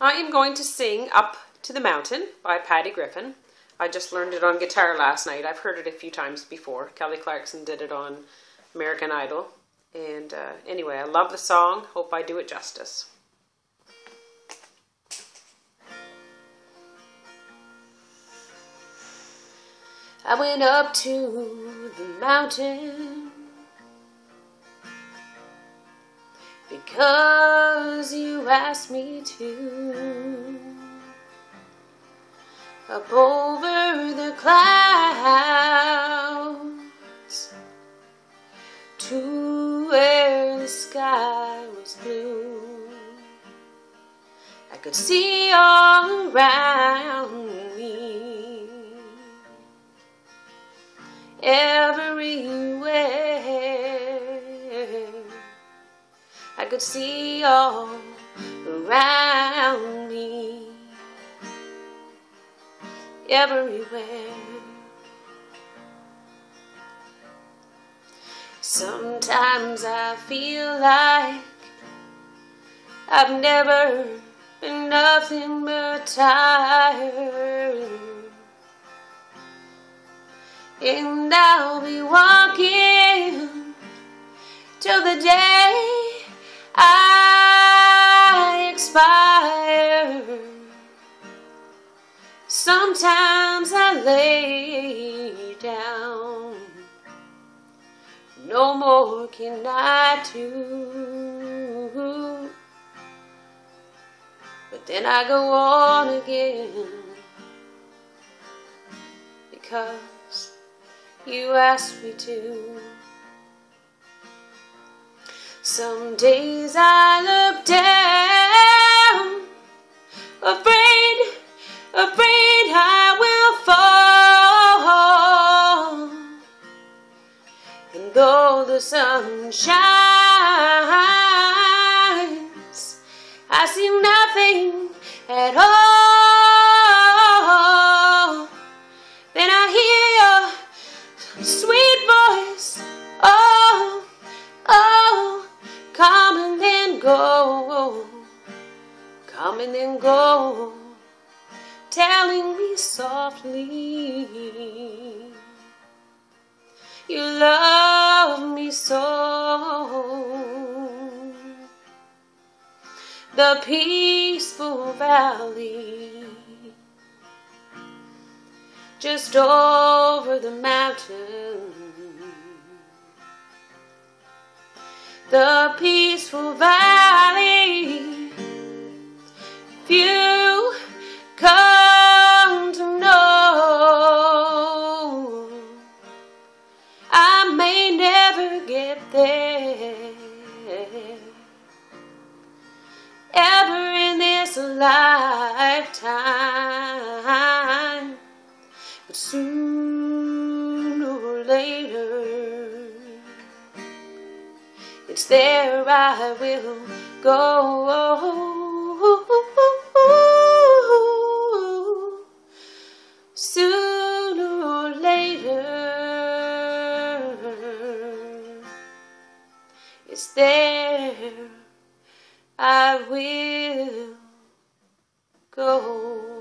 I am going to sing Up to the Mountain by Patty Griffin. I just learned it on guitar last night. I've heard it a few times before. Kelly Clarkson did it on American Idol. And uh, anyway, I love the song. Hope I do it justice. I went up to the mountain because you asked me to. Up over the clouds to where the sky was blue. I could see all around me, everywhere. Could see all around me, everywhere. Sometimes I feel like I've never been nothing but tired. And I'll be walking till the day can I do. But then I go on again because you asked me to. Some days I look down, the sun shines, I see nothing at all. Then I hear your sweet voice, oh, oh, come and then go, come and then go, telling me softly, you love me so. The peaceful valley just over the mountain. The peaceful valley, ever in this lifetime. But sooner or later, it's there I will go. It's there I will go.